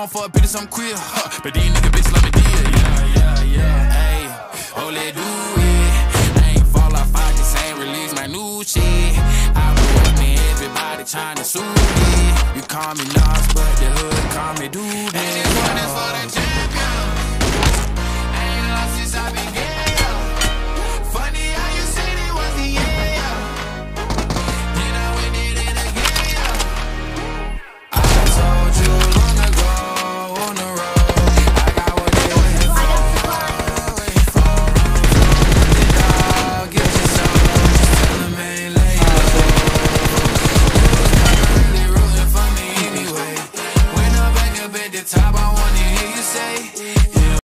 I don't fuck bitches, I'm queer. Huh. But these nigga bitches love me deal. Yeah, yeah, yeah. Hey, oh, let do it. I ain't fall off, I just ain't release my new shit. I grew up and everybody trying to sue me. You call me Nas, but the hood call me Doobie. the top, I wanna hear you say